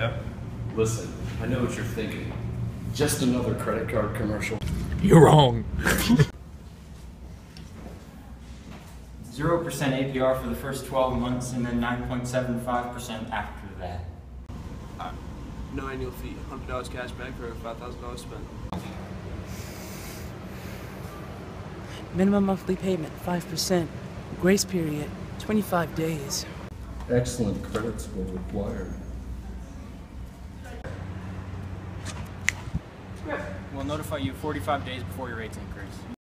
Yeah. Listen, I know what you're thinking. Just another credit card commercial. You're wrong. 0% APR for the first 12 months and then 9.75% after that. Uh, no annual fee, hundred dollars cash back for five thousand dollars spent. Minimum monthly payment 5%. Grace period 25 days. Excellent credit score required. We'll notify you 45 days before your rates increase.